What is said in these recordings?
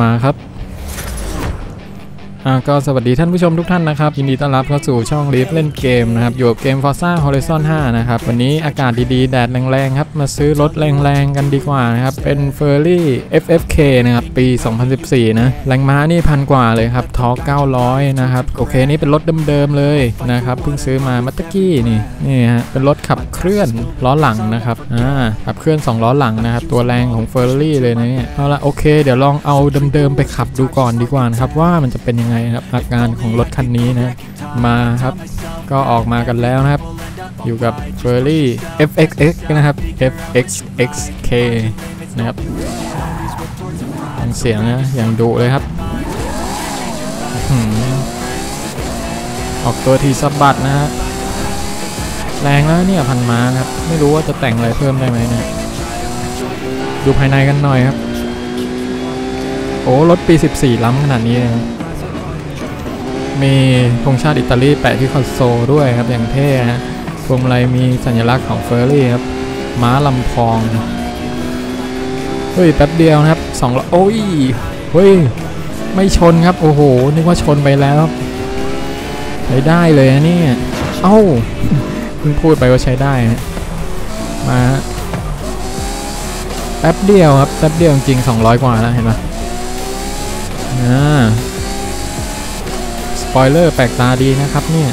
มาครับ อ่าก็สวัสดีท่านผู้ชมทุกท่านนะครับ ยินดีต้อนรับเข้าสู่ช่องลีฟเล่นเกมนะครับ อยู่กับเกม Forza Horizon 5 นะครับ วันนี้อากาศดีๆ แดดแรงๆ ครับ มาซื้อรถแรงๆ กันดีกว่านะครับ เป็น f e r r y FFK นะครับ ปี 2014 นะ แรงม้านี่พันกว่าเลยครับทอร์ก900 นะครับ โอเค นี่เป็นรถเดิมๆ เลยนะครับ เพิ่งซื้อมามัตะกี้นี่ นี่ฮะ เป็นรถขับเคลื่อนล้อหลังนะครับ อ่า ขับเคลื่อน 2 ล้อหลังนะครับ ตัวแรงของ f e r r y เลยนะเนี่ย เอาละโอเค เดี๋ยวลองเอาเดิมๆ ไปขับดูก่อนดีกว่านะครับว่ามันจะเป็นยังไงครับอาการของรถคันนี้นะมาครับ ก็ออกมากันแล้วนะครับ อยู่กับ f e r r y FXX นะครับ FXXK นะครับฟังเสียงนะอย่างดุเลยครับออกตัวทีสะบัดนะฮะแรงแล้วเนี่ยพันม้านะครับ ไม่รู้ว่าจะแต่งอะไรเพิ่มได้ไหมเนะดูภายในกันหน่อยครับ โอ้รถปี 14 ล้ำขนาดนี้เลย มีธงชาติอิตาลีแปะที่คอนโซลด้วยครับอย่างเท่ฮะพวงมาลัยมีสัญลักษณ์ของเฟอร์รี่ครับ ม้าลำพองเฮ้ยแป๊บเดียวนะครับสองโอ้ยเฮ้ยไม่ชนครับ โอ้โห นึกว่าชนไปแล้วใช้ได้เลยนะเนี่ย เอ้าเพิ่งพูดไปว่าใช้ได้นะมาแป๊บเดียวครับแป๊บเดียวจริง 200 กว่าแล้วเห็นไหมอ่า ปอยเลอร์แปลกตาดีนะครับเนี่ย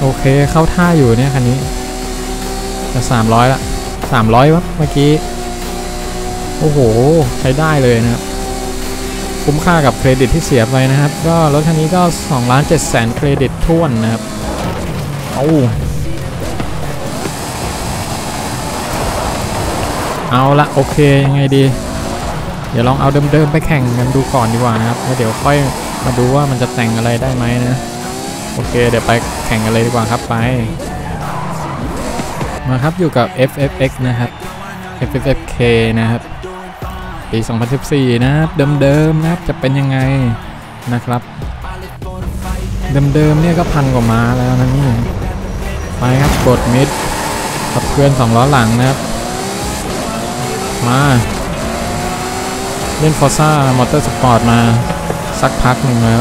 โอเคเข้าท่าอยู่เนี่ยคันนี้ จะ300ละ300วะเมื่อกี้ โอ้โห ใช้ได้เลยนะครับ คุ้มค่ากับเครดิตที่เสียไปนะครับ ก็รถคันนี้ก็2ล้าน7แสนเครดิตท่วนนะครับ เอาเอาละโอเคยังไงดี เดี๋ยวลองเอาเดิมๆไปแข่งกันดูก่อนดีกว่านะครับแล้วเดี๋ยวค่อย มาดูว่ามันจะแต่งอะไรได้ไหมนะโอเคเดี๋ยวไปแข่งกันเลยดีกว่าครับไปมาครับอยู่กับ FFX นะครับ FFK นะครับปี2014 นะครับเดิมๆนะครับจะเป็นยังไงนะครับ เดิมๆเนี่ยก็พันกว่าม้าแล้วนะนี่ไปครับกดมิดขับเคลื่อน2ล้อหลังนะครับ มา เล่น Forza Motorsport มา สักพักหนึ่งแล้ว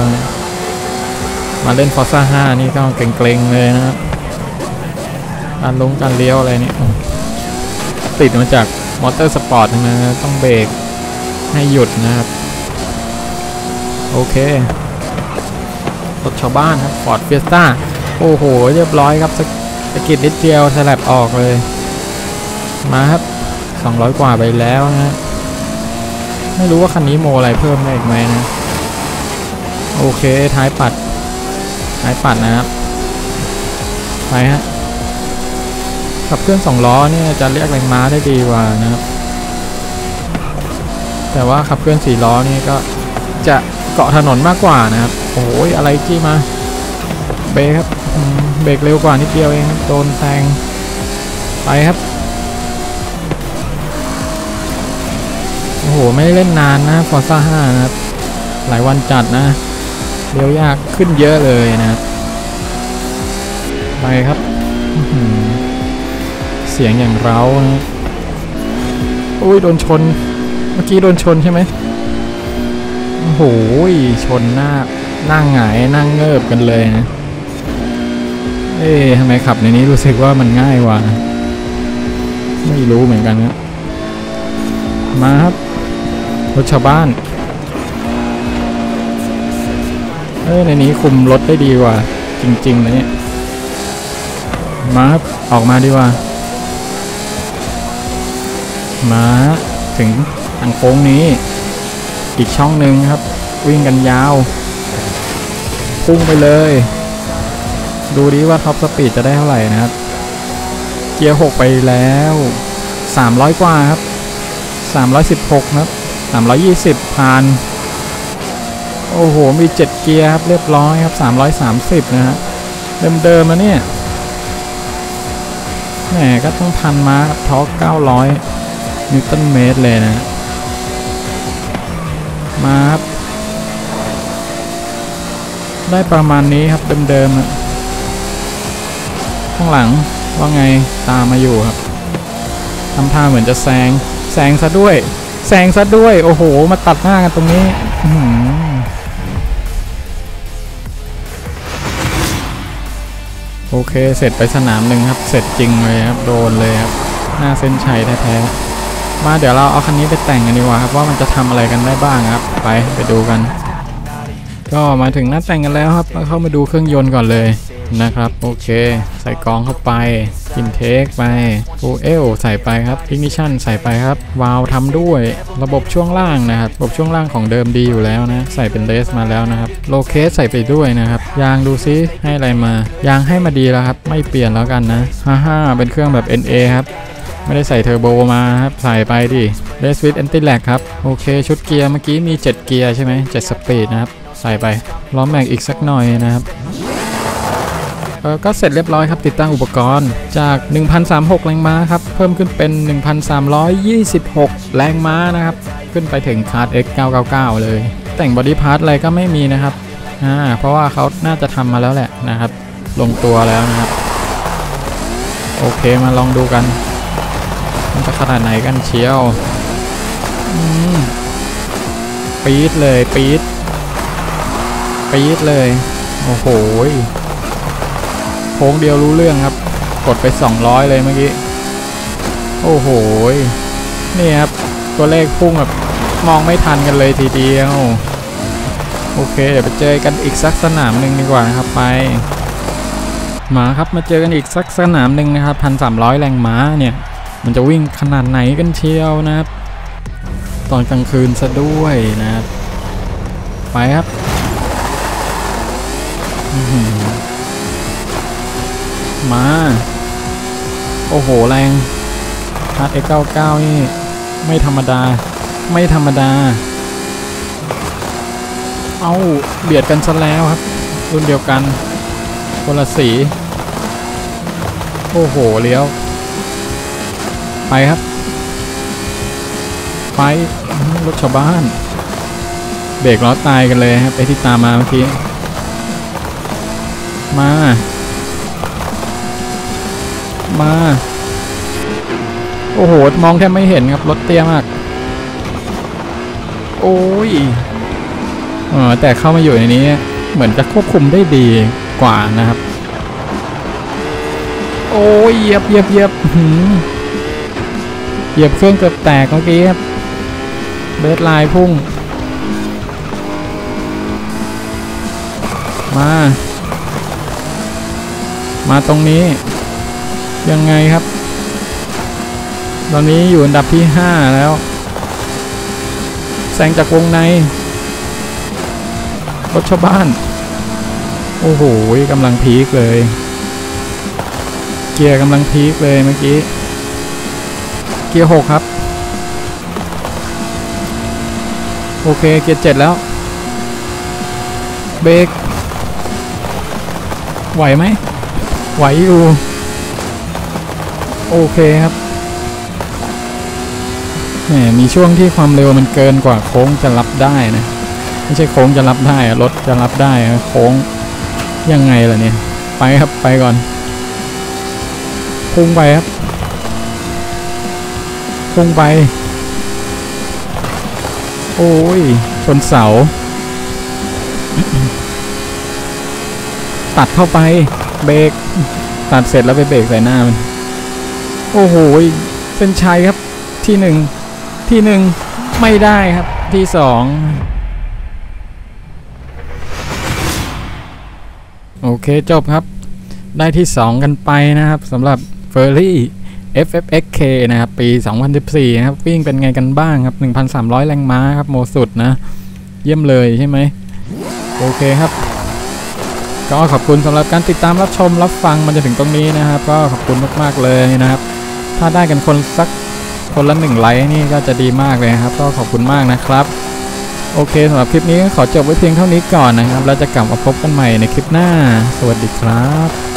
มาเล่น Forza 5นี่ก็เกรงๆเลยนะครับการลงการเลี้ยวอะไรนี่ติดมาจาก Motorsport ทั้งนะต้องเบรกให้หยุดนะครับ โอเครถชาวบ้านครับ Ford Fiesta โอ้โห เรียบร้อยครับสกสกิดนิดเดียวสลับออกเลย มาครับ 200 กว่าไปแล้วนะ ไม่รู้ว่าคันนี้โมอะไรเพิ่มได้อีกไหมนะ โอเค ท้ายปัด ท้ายปัดนะครับ ไปฮะ ขับเครื่องสองล้อเนี่ยจะเรียกแรงม้าได้ดีกว่านะครับ แต่ว่าขับเครื่องสี่ล้อนี่ก็จะเกาะถนนมากกว่านะครับ โอ้ยอะไรจี้มา เบรกครับ เบรกเร็วกว่านิดเดียวเองครับ โดนแซง ไปครับโอ้โห ไม่เล่นนานนะฟอร์ซ่า5นะครับ หลายวันจัดนะ เลี้ยวยากขึ้นเยอะเลยนะไปครับ เสียงอย่างเรานะอุ้ยโดนชน เมื่อกี้โดนชนใช่ไหมโอ้โหชนหน้านั่งหงายนั่งเงิบกันเลยนะ เอ๊ะทำไมขับในนี้รู้สึกว่ามันง่ายกว่า ไม่รู้เหมือนกันนะมาครับรถชาวบ้าน เออในนี้คุมรถได้ดีกว่า จริงๆนะเนี่ยมาครับออกมาดีกว่า มาถึงทางโค้งนี้ อีกช่องหนึ่งครับ วิ่งกันยาว พุ่งไปเลย ดูดิว่า top speed จะได้เท่าไหร่นะครับ เกียร์6ไปแล้ว 300 กว่าครับ 316 ครับ 320ผ่าน โอ้โห มี 7 เกียร์ครับ เรียบร้อยครับ 330 นะฮะ เดิมๆนะเนี่ย แหม ก็ต้องพันมาท็อร์ก900 นิวตันเมตรเลยนะ มาครับ ได้ประมาณนี้ครับ เดิมๆนะข้างหลังว่าไงตามมาอยู่ครับทำท่าเหมือนจะแซง แซงซะด้วย แซงซะด้วย โอ้โห มาตัดหน้ากันตรงนี้ อื้ โอเค เสร็จไปสนามหนึ่งครับ เสร็จจริงเลยครับ โดนเลยครับ หน้าเส้นชัยแท้ๆ มาเดี๋ยวเราเอาคันนี้ไปแต่งกันดีกว่าครับ ว่ามันจะทำอะไรกันได้บ้างครับ ไปไปดูกัน ก็มาถึงหน้าแต่งกันแล้วครับเราเข้ามาดูเครื่องยนต์ก่อนเลย นะครับ โอเค ใส่กรองเข้าไป intake ไป fuel ใส่ไปครับ ignition ใส่ไปครับ วาล์วทำด้วยระบบช่วงล่างนะครับ ระบบช่วงล่างของเดิมดีอยู่แล้วนะ ใส่เป็น race มาแล้วนะครับ roll cage ใส่ไปด้วยนะครับ ยางดูซิให้อะไรมา ยางให้มาดีแล้วครับ ไม่เปลี่ยนแล้วกันนะฮ่าฮ่าเป็นเครื่องแบบ NA ครับไม่ได้ใส่เทอร์โบมาครับ ใส่ไปดิ race with anti-lag ครับ โอเค ชุดเกียร์เมื่อกี้มี 7 เกียร์ใช่ไหม7 speed นะครับ ใส่ไปล้อแม็กอีกสักหน่อยนะครับ ก็เสร็จเรียบร้อยครับติดตั้งอุปกรณ์จาก 1,036 แรงม้าครับ เพิ่มขึ้นเป็น 1,326 แรงม้านะครับ ขึ้นไปถึงคาร์ด X 999 เลย แต่ง body part อะไรก็ไม่มีนะครับอ่าเพราะว่าเขาน่าจะทำมาแล้วแหละนะครับ ลงตัวแล้วนะครับ โอเคมาลองดูกัน มันจะขนาดไหนกันเชียวปี๊ดเลยปี๊ดปี๊ดเลย โอ้โห โค้งเดียวรู้เรื่องครับ กดไป 200 เลยเมื่อกี้ โอ้โห นี่ครับ ตัวเลขพุ่งแบบมองไม่ทันกันเลยทีเดียว โอเค เดี๋ยวไปเจอกันอีกสักสนามหนึ่งดีกว่านะครับไป มาครับมาเจอกันอีกสักสนามหนึ่งนะครับพันสามร้อยแรงม้าเนี่ย มันจะวิ่งขนาดไหนกันเชียวนะครับ ตอนกลางคืนซะด้วยนะครับ ไปครับ มา โอ้โห แรงฮาร์ดเอ็กเก้าเก้านี่ ไม่ธรรมดา ไม่ธรรมดา เอาเบียดกันซะแล้วครับ รุ่นเดียวกันคนละสี โอ้โห เลี้ยว ไปครับ ไป รถชาวบ้าน เบรกล้อตายกันเลยครับ ไอที่ตามมาเมื่อกี้ มา มา โอ้โห มองแทบไม่เห็นครับ รถเตี้ยมาก โอ้ยเออแต่เข้ามาอยู่ในนี้ เหมือนจะควบคุมได้ดีกว่านะครับ โอ้ยเหยียบเหยียบเหยียบเหยียบเครื่องเกือบแตกเมื่อกี้ครับเบสไลน์พุ่ง มา มาตรงนี้ ยังไงครับ ตอนนี้อยู่อันดับที่ 5 แล้วแซงจากวงในรถชาวบ้าน โอ้โหกำลังพีคเลย เกียร์กำลังพีคเลยเมื่อกี้ เกียร์หกครับ โอเค เกียร์เจ็ดแล้ว เบรกไหวไหม ไหวอยู่ โอเคครับแหมมีช่วงที่ความเร็วมันเกินกว่าโค้งจะรับได้นะ ไม่ใช่โค้งจะรับได้รถจะรับได้โค้งยังไงล่ะเนี่ย ไปครับไปก่อนพุ่งไปครับพุ่งไป โอ้ยชนเสา ตัดเข้าไปเบรกตัดเสร็จแล้วไปเบรกใส่หน้ามัน โอ้โหเส้นชัยครับที่หนึ่งที่หนึ่งไม่ได้ครับที่สองโอเคจบครับ ได้ที่ 2 กันไปนะครับสำหรับ f e r r y FFXK นะครับ ปี 2014 นะครับ วิ่งเป็นไงกันบ้างครับ 1,300 แรงม้าครับ โมสุดนะ เยี่ยมเลยใช่ไหม โอเคครับ ก็ขอบคุณสำหรับการติดตามรับชมรับฟังมันจะถึงตรงนี้นะครับ ก็ขอบคุณมาก ๆ เลยนะครับ ถ้าได้กันคนสักคนละหนึ่งไลค์นี่ก็จะดีมากเลยครับ ก็ขอบคุณมากนะครับโอเคสำหรับคลิปนี้ขอจบไว้เพียงเท่านี้ก่อนนะครับ แล้วจะกลับมาพบกันใหม่ในคลิปหน้า สวัสดีครับ